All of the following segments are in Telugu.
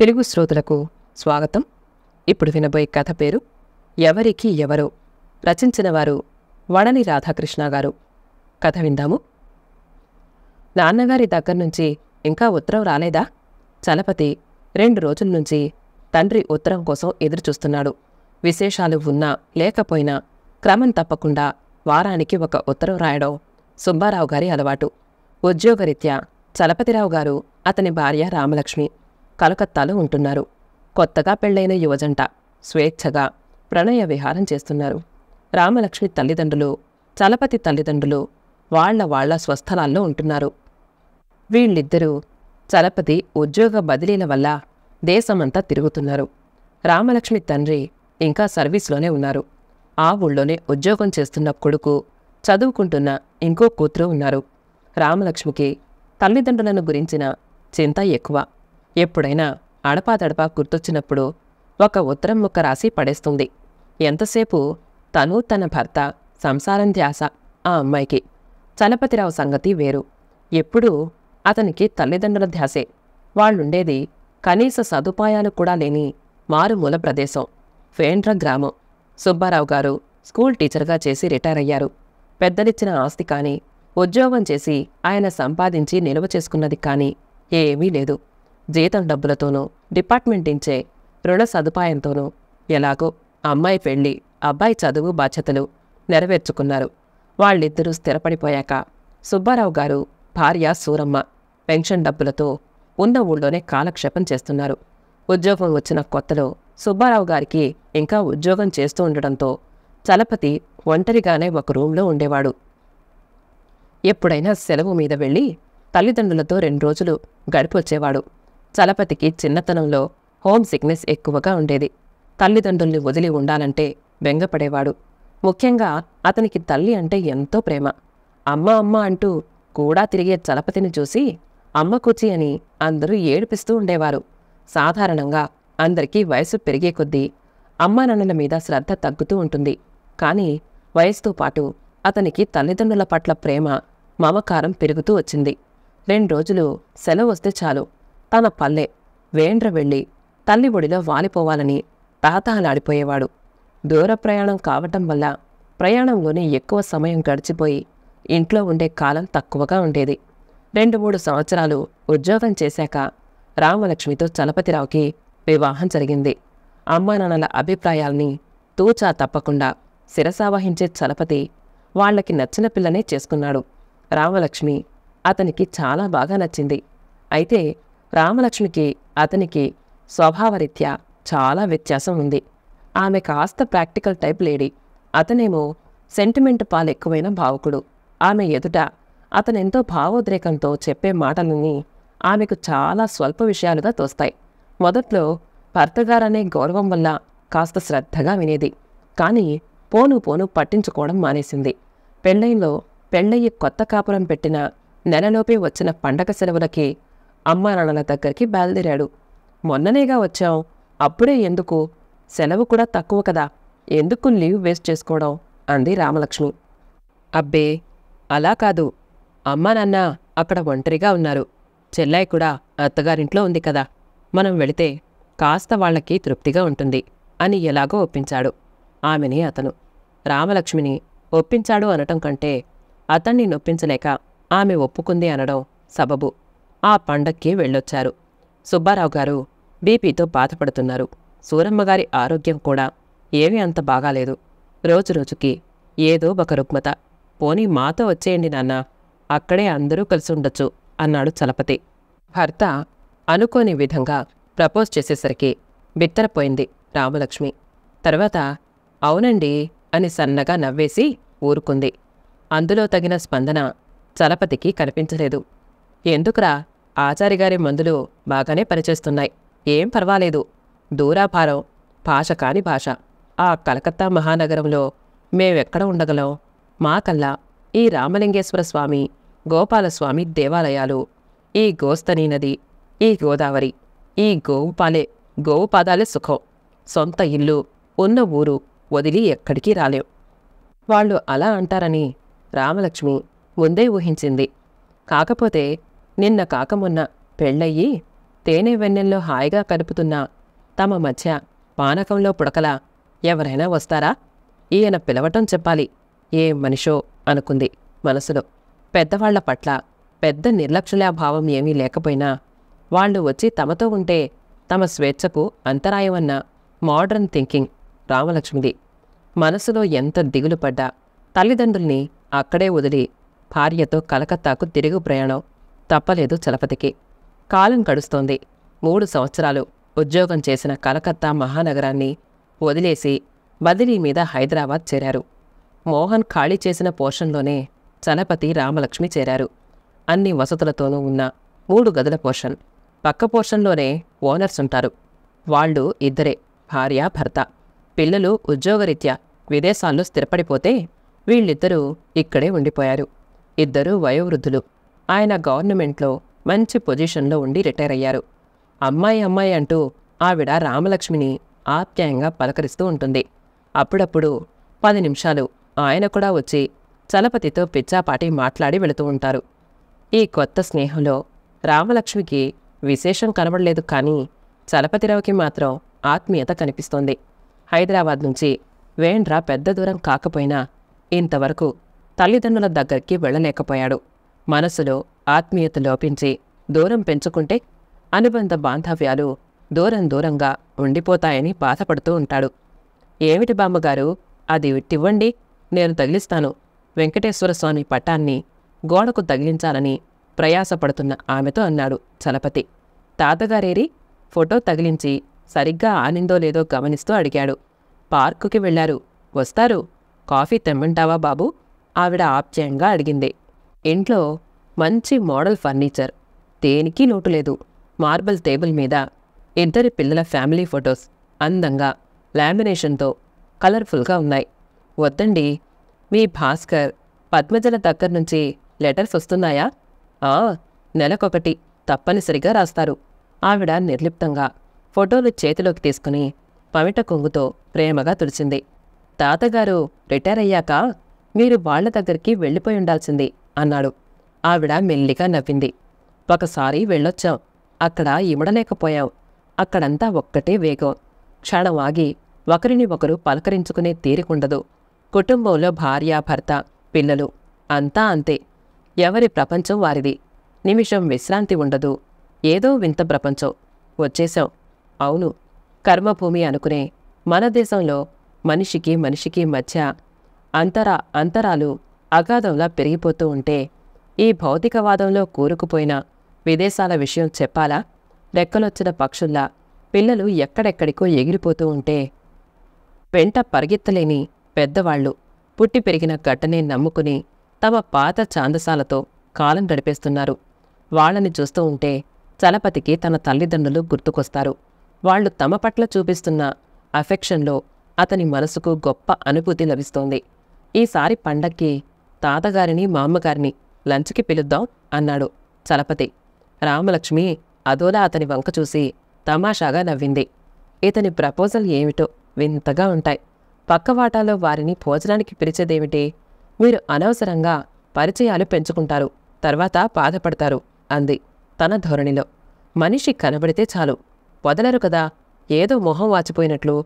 తెలుగు శ్రోతలకు స్వాగతం. ఇప్పుడు వినబోయే కథ పేరు ఎవరికి ఎవరో రచించిన వారు వడని రాధాకృష్ణ గారు. కథ విందాము. నాన్నగారి దగ్గర నుంచి ఇంకా ఉత్తరం రాలేదా? చలపతి రెండు రోజుల నుంచి తండ్రి ఉత్తరం కోసం ఎదురుచూస్తున్నాడు. విశేషాలు ఉన్నా లేకపోయినా క్రమం తప్పకుండా వారానికి ఒక ఉత్తరం రాయడం సుబ్బారావు గారి అలవాటు. ఉద్యోగరీత్యా చలపతిరావు గారు అతని భార్య రామలక్ష్మి. కలకత్తాలో ఉంటున్నారు. కొత్తగా పెళ్ళైన యువజంట స్వేచ్ఛగా ప్రణయ విహారం చేస్తున్నారు. రామలక్ష్మి తల్లిదండ్రులు చలపతి తల్లిదండ్రులు వాళ్ళ వాళ్ళ స్వస్థలాల్లో ఉంటున్నారు. వీళ్ళిద్దరూ చలపతి ఉద్యోగ బదిలీల వల్ల దేశమంతా తిరుగుతున్నారు. రామలక్ష్మి తండ్రి ఇంకా సర్వీస్లోనే ఉన్నారు. ఆ ఊళ్ళోనే ఉద్యోగం చేస్తున్న కొడుకు చదువుకుంటున్న ఇంకో కూతురు ఉన్నారు. రామలక్ష్మికి తల్లిదండ్రులను గురించిన చింత ఎక్కువ. ఎప్పుడైనా అడపాదడపా గుర్తొచ్చినప్పుడు ఒక ఉత్తరం ముక్క రాసి పడేస్తుంది. ఎంతసేపు తను తన భర్త సంసారం ధ్యాస ఆ అమ్మాయికి. చలపతిరావు సంగతి వేరు. ఎప్పుడూ అతనికి తల్లిదండ్రుల ధ్యాసే. వాళ్ళుండేది కనీస సదుపాయాలు కూడా లేని మారుమూల ప్రదేశం. ఫేండ్ర గ్రామం. సుబ్బారావు గారు స్కూల్ టీచర్గా చేసి రిటైర్ అయ్యారు పెద్దలిచ్చిన ఆస్తి కానీ ఉద్యోగం చేసి ఆయన సంపాదించి నిల్వ చేసుకున్నది కానీ ఏమీ లేదు. జీతం డబ్బులతోనూ డిపార్ట్మెంట్ ఇచ్చే రుణ సదుపాయంతోనూ ఎలాగో అమ్మాయి పెళ్ళి అబ్బాయి చదువు బాధ్యతలు నెరవేర్చుకున్నారు. వాళ్ళిద్దరూ స్థిరపడిపోయాక సుబ్బారావు గారు భార్య సూరమ్మ పెన్షన్ డబ్బులతో ఉన్న ఊళ్ళోనే కాలక్షేపం చేస్తున్నారు. ఉద్యోగం వచ్చిన కొత్తలో సుబ్బారావు గారికి ఇంకా ఉద్యోగం చేస్తూ ఉండడంతో చలపతి ఒంటరిగానే ఒక రూంలో ఉండేవాడు. ఎప్పుడైనా సెలవు మీద వెళ్ళి తల్లిదండ్రులతో రెండు రోజులు గడిపొచ్చేవాడు. చలపతికి చిన్నతనంలో హోమ్ సిక్నెస్ ఎక్కువగా ఉండేది. తల్లిదండ్రుల్ని వదిలి ఉండాలంటే బెంగపడేవాడు. ముఖ్యంగా అతనికి తల్లి అంటే ఎంతో ప్రేమ. అమ్మ అమ్మ అంటూ కూడా తిరిగే చలపతిని చూసి అమ్మ కూచి అని అందరూ ఏడిపిస్తూ ఉండేవారు. సాధారణంగా అందరికీ వయసు పెరిగే కొద్దీ అమ్మానాన్నల మీద శ్రద్ధ తగ్గుతూ ఉంటుంది. కానీ వయసుతో పాటు అతనికి తల్లిదండ్రుల పట్ల ప్రేమ మమకారం పెరుగుతూ వచ్చింది. రెండు రోజులు సెలవు వస్తే చాలు. తన పల్లె వేండ్ర వెళ్ళి తల్లి ఒడిలో వాలిపోవాలని తాతహలాడిపోయేవాడు దూర ప్రయాణం కావటం వల్ల ప్రయాణంలోనే ఎక్కువ సమయం గడిచిపోయి ఇంట్లో ఉండే కాలం తక్కువగా ఉండేది. రెండు మూడు సంవత్సరాలు ఉద్యోగం చేశాక రామలక్ష్మితో చలపతిరావుకి వివాహం జరిగింది. అమ్మానాన్నల అభిప్రాయాల్ని తూచా తప్పకుండా శిరసావహించే చలపతి వాళ్ళకి నచ్చిన పిల్లనే చేసుకున్నాడు. రామలక్ష్మి అతనికి చాలా బాగా నచ్చింది. అయితే రామలక్ష్మికి అతనికి స్వభావరీత్యా చాలా వ్యత్యాసం ఉంది. ఆమె కాస్త ప్రాక్టికల్ టైప్ లేడీ. అతనేమో సెంటిమెంట్ పాలెక్కువైన భావుకుడు. ఆమె ఎదుట అతనెంతో భావోద్రేకంతో చెప్పే మాటలని ఆమెకు చాలా స్వల్ప విషయాలుగా తోస్తాయి. మొదట్లో భర్తగారనే గౌరవం వల్ల కాస్త శ్రద్ధగా వినేది. కానీ పోను పోను పట్టించుకోవడం మానేసింది. పెళ్ళైలో పెళ్ళయ్యి కొత్త కాపురం పెట్టిన నెలలోపే వచ్చిన పండగ సెలవులకి అమ్మా నాన్నల దగ్గరికి బయలుదేరాడు. మొన్ననేగా వచ్చాం అప్పుడే ఎందుకు? సెలవు కూడా తక్కువ కదా ఎందుకు లీవ్ వేస్ట్ చేసుకోవడం? అంది రామలక్ష్మి. అబ్బే అలా కాదు. అమ్మా నాన్న అక్కడ ఒంటరిగా ఉన్నారు. చెల్లాయి కూడా అత్తగారింట్లో ఉంది కదా మనం వెళితే కాస్త వాళ్ళకి తృప్తిగా ఉంటుంది అని ఎలాగో ఒప్పించాడు ఆమెని అతను. రామలక్ష్మిని ఒప్పించాడు అనటం కంటే అతన్ని నొప్పించలేక ఆమె ఒప్పుకుంది అనడం సబబు. ఆ పండక్కి వెళ్ళొచ్చారు. సుబ్బారావు గారు బీపీతో బాధపడుతున్నారు. సూరమ్మగారి ఆరోగ్యం కూడా ఏమీ అంత బాగాలేదు. రోజురోజుకి ఏదో ఒక రుగ్మత. పోనీ మాతో వచ్చేయండి నాన్న అక్కడే అందరూ కలిసి ఉండొచ్చు అన్నాడు చలపతి. భర్త అనుకోని విధంగా ప్రపోజ్ చేసేసరికి బిత్తరపోయింది రామలక్ష్మి. తర్వాత అవునండి అని సన్నగా నవ్వేసి ఊరుకుంది. అందులో తగిన స్పందన చలపతికి కనిపించలేదు. ఎందుకురా? ఆచారిగారి మందులు బాగానే పనిచేస్తున్నాయి. ఏం పర్వాలేదు. దూరాభారం. భాష కాని భాష. ఆ కలకత్తా మహానగరంలో మేమెక్కడ ఉండగలం? మాకల్లా ఈ రామలింగేశ్వర స్వామి గోపాలస్వామి దేవాలయాలు ఈ గోస్తని నది ఈ గోదావరి ఈ గోవు పాలే గోవు పాదాలే సుఖం. సొంత ఇల్లు ఉన్న ఊరు వదిలి ఎక్కడికి రాలేం. వాళ్ళు అలా అంటారని రామలక్ష్మి ముందే ఊహించింది. కాకపోతే నిన్న కాకమున్న పెళ్ళయ్యి తేనె వెన్నెల్లో హాయిగా కలుపుతున్న తమ మధ్య పానకంలో పుడకలా ఎవరైనా వస్తారా? ఈయన పిలవటం చెప్పాలి. ఏ మనిషో అనుకుంది మనసులో. పెద్దవాళ్ళ పట్ల పెద్ద నిర్లక్ష్యలా భావం ఏమీ లేకపోయినా వాళ్ళు వచ్చి తమతో ఉంటే తమ స్వేచ్ఛకు అంతరాయమన్న మోడర్న్ థింకింగ్ రామలక్ష్మిది. మనసులో ఎంత దిగులు పడ్డా తల్లిదండ్రుల్ని అక్కడే వదిలి భార్యతో కలకత్తాకు తిరుగు ప్రయాణం. తప్పలేదు చలపతికి. కాలం గడుస్తోంది. మూడు సంవత్సరాలు ఉద్యోగం చేసిన కలకత్తా మహానగరాన్ని వదిలేసి బదిలీ మీద హైదరాబాద్ చేరారు. మోహన్ ఖాళీ చేసిన పోర్షన్లోనే చలపతి రామలక్ష్మి చేరారు. అన్ని వసతులతోనూ ఉన్న మూడు గదుల పోర్షన్ పక్క పోర్షన్లోనే ఓనర్స్ ఉంటారు. వాళ్ళు ఇద్దరే భార్య భర్త. పిల్లలు ఉద్యోగరీత్యా విదేశాల్లో స్థిరపడిపోతే వీళ్ళిద్దరూ ఇక్కడే ఉండిపోయారు. ఇద్దరూ వయోవృద్ధులు. ఆయన గవర్నమెంట్లో మంచి పొజిషన్లో ఉండి రిటైర్ అయ్యారు. అమ్మాయి అమ్మాయి అంటూ ఆవిడ రామలక్ష్మిని ఆప్యాయంగా పలకరిస్తూ ఉంటుంది. అప్పుడప్పుడు పది నిమిషాలు ఆయన కూడా వచ్చి చలపతితో పిచ్చాపాటి మాట్లాడి వెళుతూ ఉంటారు. ఈ కొత్త స్నేహంలో రామలక్ష్మికి విశేషం కనబడలేదు కానీ చలపతిరావుకి మాత్రం ఆత్మీయత కనిపిస్తోంది. హైదరాబాద్ నుంచి వేండ్ర పెద్ద దూరం కాకపోయినా ఇంతవరకు తల్లిదండ్రుల దగ్గరికి వెళ్ళలేకపోయాడు. మనసులో ఆత్మీయత లోపించి దూరం పెంచుకుంటే అనుబంధ బాంధవ్యాలు దూరం దూరంగా ఉండిపోతాయని బాధపడుతూ ఉంటాడు. ఏమిటి బామ్మగారు? అది విట్టివ్వండి నేను తగిలిస్తాను. వెంకటేశ్వర స్వామి పటాన్ని గోడకు తగిలించాలని ప్రయాసపడుతున్న ఆమెతో అన్నాడు చలపతి. తాతగారేరి ఫోటో తగిలించి సరిగ్గా ఆనిందో లేదో గమనిస్తూ అడిగాడు. పార్కుకి వెళ్ళారు వస్తారు. కాఫీ తెమ్మంటావా బాబు? ఆవిడ ఆప్యాయంగా అడిగింది. ఇంట్లో మంచి మోడల్ ఫర్నిచర్. దేనికి లోటు లేదు. మార్బల్ టేబుల్ మీద ఇద్దరి పిల్లల ఫ్యామిలీ ఫొటోస్ అందంగా లామినేషన్తో కలర్ఫుల్గా ఉన్నాయి. వద్దండి. మీ భాస్కర్ పద్మజల దగ్గర నుంచి లెటర్స్ వస్తున్నాయా? ఆ నెలకొకటి తప్పనిసరిగా రాస్తారు. ఆవిడ నిర్లిప్తంగా ఫోటోలు చేతిలోకి తీసుకుని పమిట కొంగుతో ప్రేమగా తుడిచింది. తాతగారు రిటైర్ అయ్యాక మీరు వాళ్ళ దగ్గరికి వెళ్ళిపోయి ఉండాల్సింది. అన్నాడు. ఆవిడ మెల్లిగా నవ్వింది. ఒకసారి వెళ్ళొచ్చాం. అక్కడ ఇమడలేకపోయాం అక్కడంతా ఒక్కటే వేగం. క్షణం ఆగి ఒకరిని ఒకరు పలకరించుకునే తీరికుండదు. కుటుంబంలో భార్య భర్త పిల్లలు అంతా అంతే. ఎవరి ప్రపంచం వారిది. నిమిషం విశ్రాంతి ఉండదు. ఏదో వింత ప్రపంచం. వచ్చేశాం. అవును. కర్మభూమి అనుకునే మన దేశంలో మనిషికి మనిషికి మధ్య అంతరా అంతరాలు అగాధంలా పెరిగిపోతూ ఉంటే ఈ భౌతికవాదంలో కూరుకుపోయిన విదేశాల విషయం చెప్పాలా? రెక్కలొచ్చిన పక్షుల్లా పిల్లలు ఎక్కడెక్కడికో ఎగిరిపోతూ ఉంటే వెంట పరిగెత్తలేని పెద్దవాళ్ళు పుట్టి పెరిగిన గట్టనే నమ్ముకుని తమ పాత ఛాందసాలతో కాలం గడిపేస్తున్నారు. వాళ్ళని చూస్తూ ఉంటే చలపతికి తన తల్లిదండ్రులు గుర్తుకొస్తారు. వాళ్ళు తమ పట్ల చూపిస్తున్న అఫెక్షన్లో అతని మనసుకు గొప్ప అనుభూతి లభిస్తోంది. ఈసారి పండక్కి తాతగారిని మామ్మగారిని లంచ్కి పిలుద్దాం అన్నాడు చలపతి. రామలక్ష్మి అదోలా అతని వంక చూసి తమాషాగా నవ్వింది. ఇతని ప్రపోజల్ ఏమిటో వింతగా ఉంటాయి. పక్కవాటాలో వారిని భోజనానికి పిలిచేదేమిటి? మీరు అనవసరంగా పరిచయాలు పెంచుకుంటారు తర్వాత బాధపడతారు అంది తన ధోరణిలో. మనిషి కనబడితే చాలు. వదలరు కదా ఏదో మొహం వాచిపోయినట్లు.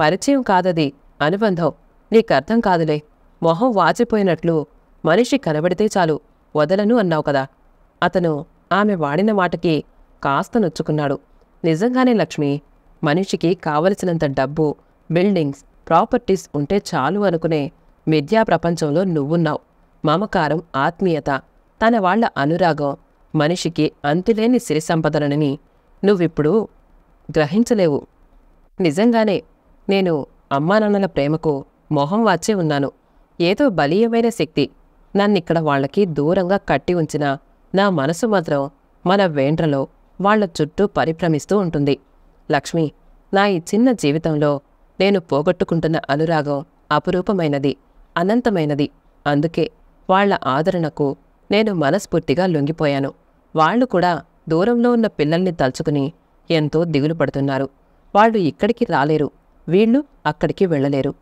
పరిచయం కాదది అనుబంధం నీకర్థం కాదులే మొహం వాచిపోయినట్లు మనిషి కనబడితే చాలు వదలను అన్నావు కదా. అతను ఆమె వాడిన మాటకి కాస్త నొచ్చుకున్నాడు. నిజంగానే లక్ష్మి మనిషికి కావలసినంత డబ్బు బిల్డింగ్స్ ప్రాపర్టీస్ ఉంటే చాలు అనుకునే మిథ్యా ప్రపంచంలో నువ్వున్నావు. మమకారం ఆత్మీయత తన వాళ్ళ అనురాగం మనిషికి అంతులేని సిరి సంపదలనని నువ్విప్పుడు గ్రహించలేవు. నిజంగానే నేను అమ్మానాన్నల ప్రేమకు మొహం వాచే ఉన్నాను. ఏదో బలీయమైన శక్తి. నన్నిక్కడ వాళ్ళకి దూరంగా కట్టి ఉంచిన నా మనసు మాత్రం మన వేండ్రలో వాళ్ళ చుట్టూ పరిభ్రమిస్తూ ఉంటుంది. లక్ష్మి నా ఈ చిన్న జీవితంలో నేను పోగొట్టుకుంటున్న అనురాగం అపురూపమైనది అనంతమైనది. అందుకే వాళ్ళ ఆదరణకు నేను మనస్ఫూర్తిగా లొంగిపోయాను. వాళ్ళు కూడా దూరంలో ఉన్న పిల్లల్ని తలుచుకుని ఎంతో దిగులు పడుతున్నారు. వాళ్ళు ఇక్కడికి రాలేరు. వీళ్ళు అక్కడికి వెళ్ళలేరు.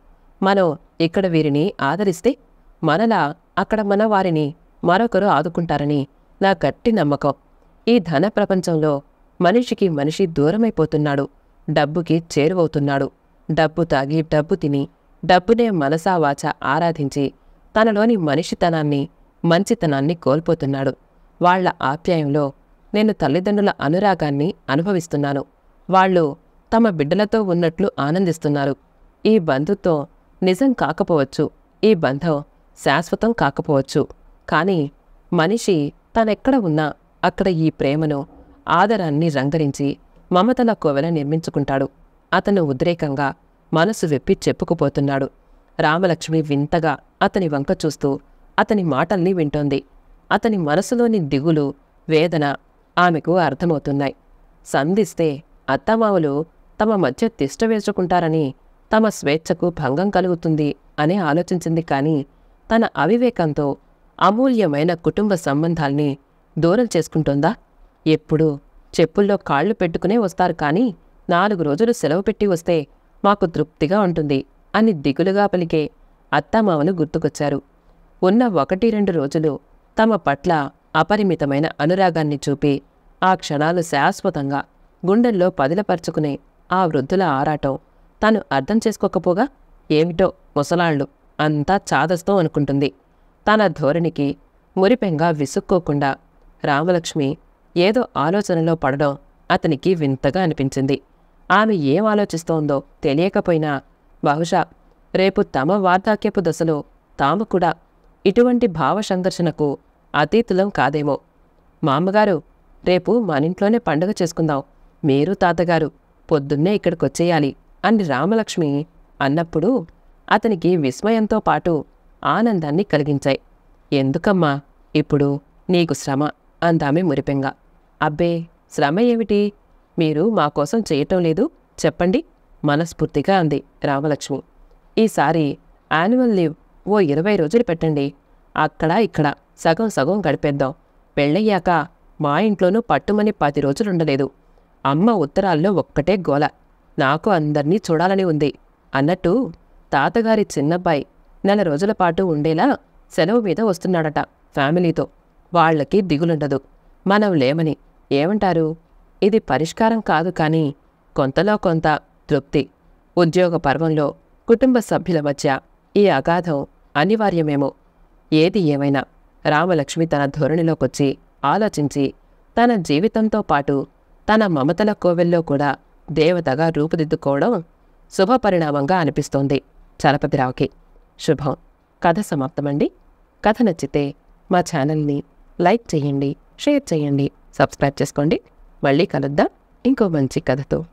మనం ఇక్కడ వీరిని ఆదరిస్తే మనలా అక్కడ మన వారిని మరొకరు ఆదుకుంటారని నా గట్టి నమ్మకం. ఈ ధన ప్రపంచంలో మనిషికి మనిషి దూరమైపోతున్నాడు. డబ్బుకి చేరువవుతున్నాడు. డబ్బు తాగి డబ్బు తిని డబ్బునే మనసావాచ ఆరాధించి తనలోని మనిషితనాన్ని మంచితనాన్ని కోల్పోతున్నాడు. వాళ్ళ ఆప్యాయంలో నేను తల్లిదండ్రుల అనురాగాన్ని అనుభవిస్తున్నాను. వాళ్ళు తమ బిడ్డలతో ఉన్నట్లు ఆనందిస్తున్నారు. ఈ బంధుత్వం నిజం కాకపోవచ్చు ఈ బంధం శాశ్వతం కాకపోవచ్చు. కానీ మనిషి తనెక్కడ ఉన్నా అక్కడ ఈ ప్రేమను ఆదరాన్ని రంగరించి మమతల కోవెల నిర్మించుకుంటాడు. అతను ఉద్రేకంగా మనసు వెప్పి చెప్పుకుపోతున్నాడు. రామలక్ష్మి వింతగా అతని వంక చూస్తూ అతని మాటల్ని వింటోంది. అతని మనసులోని దిగులు వేదన ఆమెకు అర్థమవుతున్నాయి. సంధిస్తే అత్తమావులు తమ మధ్య తిష్ట వేసుకుంటారని తమ స్వేచ్ఛకు భంగం కలుగుతుంది అని ఆలోచించింది కాని తన అవివేకంతో అమూల్యమైన కుటుంబ సంబంధాల్ని దూరం చేసుకుంటోందా? ఎప్పుడూ? చెప్పుల్లో కాళ్ళు పెట్టుకునే వస్తారు కానీ నాలుగు రోజులు సెలవు పెట్టి వస్తే మాకు తృప్తిగా ఉంటుంది అని దిగులుగా పలికే అత్తామామలు గుర్తుకొచ్చారు. ఉన్న ఒకటి రెండు రోజులు తమ పట్ల అపరిమితమైన అనురాగాన్ని చూపి ఆ క్షణాలు శాశ్వతంగా గుండెల్లో పదిలపరుచుకునే ఆ వృద్ధుల ఆరాటం తాను అర్థం చేసుకోకపోగా ఏమిటో ముసలాళ్ళు అంతా చాదస్తో అనుకుంటుంది. తన ధోరణికి మురిపెంగా విసుక్కోకుండా రామలక్ష్మి ఏదో ఆలోచనలో పడడం అతనికి వింతగా అనిపించింది. ఆమె ఏం ఆలోచిస్తోందో తెలియకపోయినా బహుశా రేపు తమ వార్ధాక్యపు దశలో తాము కూడా ఇటువంటి భావ సంఘర్షణకు అతీతులం కాదేమో. మామగారు రేపు మనింట్లోనే పండగ చేసుకుందాం. మీరు తాతగారు పొద్దున్నే ఇక్కడికొచ్చేయాలి. అని రామలక్ష్మి అన్నప్పుడు అతనికి విస్మయంతో పాటు ఆనందాన్ని కలిగించాయి. ఎందుకమ్మా ఇప్పుడు నీకు శ్రమ అందామె మురిపెంగా. అబ్బే శ్రమ ఏమిటి? మీరు మా కోసం చేయటం లేదు చెప్పండి మనస్ఫూర్తిగా అంది రామలక్ష్మి. ఈసారి యాన్యువల్ లీవ్ ఓ ఇరవై రోజులు పెట్టండి. అక్కడ ఇక్కడ సగం సగం గడిపేద్దాం. పెళ్ళయ్యాక మా ఇంట్లోనూ పట్టుమని పది రోజులుండలేదు. అమ్మ ఉత్తరాల్లో ఒక్కటే గోల. నాకు అందర్నీ చూడాలని ఉంది. అన్నట్టు తాతగారి చిన్నబ్బాయి నెల రోజుల పాటు ఉండేలా సెలవు మీద వస్తున్నాడట ఫ్యామిలీతో. వాళ్ళకి దిగులుండదు. మనం లేమని. ఏమంటారు? ఇది పరిష్కారం కాదు కానీ కొంతలో కొంత తృప్తి. ఉద్యోగ పర్వంలో కుటుంబ సభ్యుల మధ్య ఈ అగాధం అనివార్యమేమో. ఏది ఏమైనా రామలక్ష్మి తన ధోరణిలోకొచ్చి ఆలోచించి తన జీవితంతో పాటు తన మమతల కోవెల్లో కూడా దేవతగా రూపుదిద్దుకోవడం శుభపరిణామంగా అనిపిస్తోంది. చలపతిరావుకి శుభం. కథ సమాప్తమండి. కథ నచ్చితే మా ఛానల్ని లైక్ చేయండి షేర్ చేయండి సబ్స్క్రైబ్ చేసుకోండి. మళ్ళీ కలుద్దాం ఇంకో మంచి కథతో.